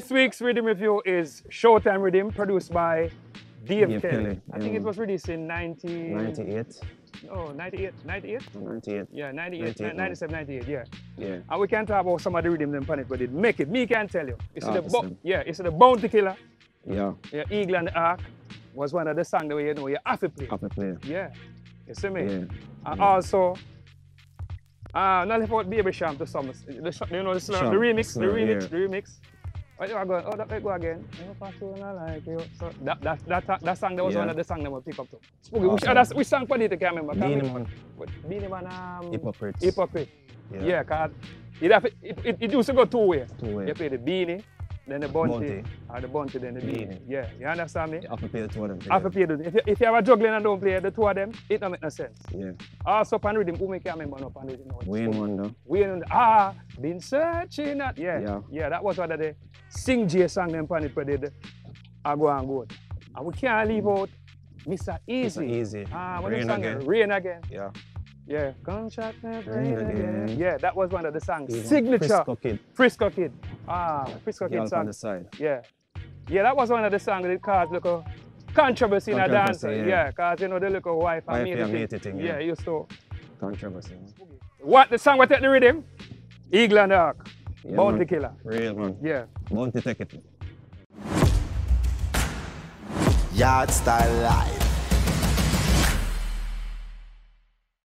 This week's riddim review is Showtime Riddim, produced by Dave, Dave Kelly. Kelly, I think it was released in 90... 98. Oh, 98, 98? 98. Yeah, 98, 98, 97, 98, yeah. Yeah. And we can talk about some of the riddim them pan it, but it make it. Me can tell you. It's Ah, the the bo- yeah, it's the Bounty Killer. Yeah. Yeah, Eagle and the Ark was one of the songs that we you know you have to play. Have to play. Yeah. You see me? Yeah. And also, uh, not about Baby Cham to some, the, you know, the, slur, Cham, the remix, the remix, yeah. the remix. Oh, you are going, oh, that way go again. Like. So that, that, that, that song, that was Yeah. one of the songs that we pick up to. Spoogy, which, Awesome. other, which song for it, I can't remember. Beenie. Man. Beenie Man, um, Hypocrites. Hypocrite. Yeah. Yeah, cause it, it, it, it used to go two ways. Two way. You play the Beenie, then the Bounty, Bounty. or the Bounty, then the Beenie. Beenie. Yeah, you understand me? You have to play the two of them. Have to play the, if you, if you have a juggling and don't play the two of them, it don't make no sense. Yeah. Also, pan riddim, who make you remember no pan riddim? Wayne Wonder. Wayne, ah, been searching at, yeah, Yeah. that was one of the Sing J song them pan it, but did I go and go. And we can't leave out Mr. Easy. Mr. Easy. Ah, when Rain song Again. Rain Again. Yeah. Yeah, Gunshot Rain again. Again. Yeah, that was one of the songs. Even Signature. Frisco Kid. Frisco Kid. Ah, Frisco Kid on song. the side. Yeah. Yeah, that was one of the songs that caused a controversy in a dance. Yeah, yeah. because you know the little wife and Wife mate mate thing, Yeah, yeah. used to. Controversy. What the song what take the riddim? Eagle and Ark. Yeah, Bounty man. Killer. Real man. Yeah. Bounty take it. Yardstyle Live.